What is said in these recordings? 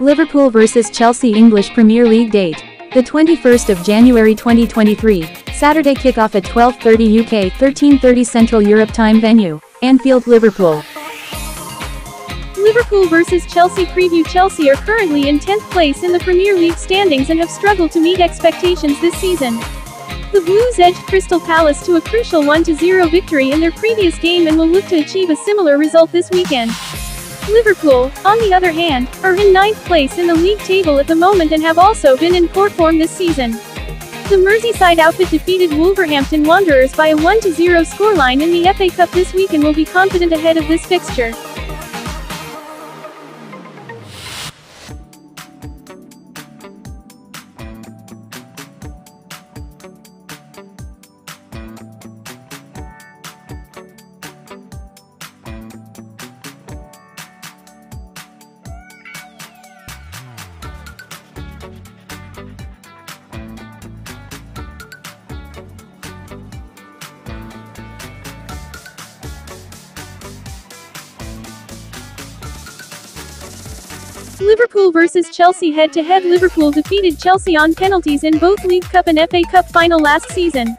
Liverpool vs Chelsea English Premier League date. The 21st of January 2023, Saturday kickoff at 12.30 UK 13.30 Central Europe Time venue, Anfield, Liverpool. Liverpool vs Chelsea preview Chelsea are currently in 10th place in the Premier League standings and have struggled to meet expectations this season. The Blues edged Crystal Palace to a crucial 1-0 victory in their previous game and will look to achieve a similar result this weekend. Liverpool, on the other hand, are in ninth place in the league table at the moment and have also been in poor form this season. The Merseyside outfit defeated Wolverhampton Wanderers by a 1-0 scoreline in the FA Cup this week and will be confident ahead of this fixture. Liverpool vs Chelsea head-to-head Liverpool defeated Chelsea on penalties in both League Cup and FA Cup final last season.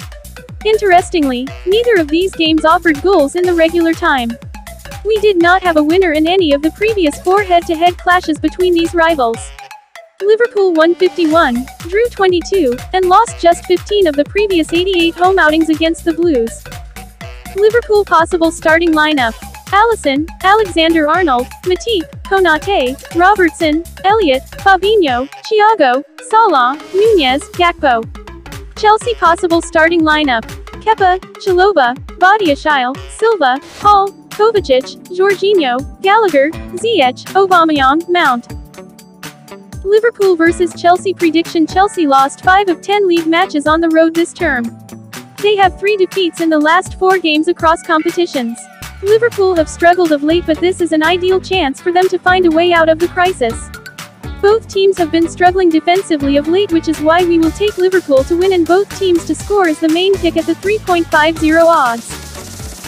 Interestingly, neither of these games offered goals in the regular time. We did not have a winner in any of the previous four head-to-head clashes between these rivals. Liverpool won 51, drew 22, and lost just 15 of the previous 88 home outings against the Blues. Liverpool possible starting lineup. Alisson, Alexander-Arnold, Matip, Konate, Robertson, Elliott, Fabinho, Thiago, Salah, Nunez, Gakpo. Chelsea possible starting lineup. Kepa, Chalobah, Badiashile, Silva, Hall, Kovacic, Jorginho, Gallagher, Ziyech, Aubameyang, Mount. Liverpool vs Chelsea prediction Chelsea lost 5 of 10 league matches on the road this term. They have 3 defeats in the last 4 games across competitions. Liverpool have struggled of late but this is an ideal chance for them to find a way out of the crisis. Both teams have been struggling defensively of late which is why we will take Liverpool to win and both teams to score as the main pick at the 3.50 odds.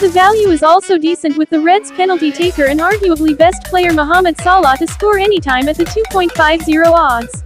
The value is also decent with the Reds penalty taker and arguably best player Mohamed Salah to score anytime at the 2.50 odds.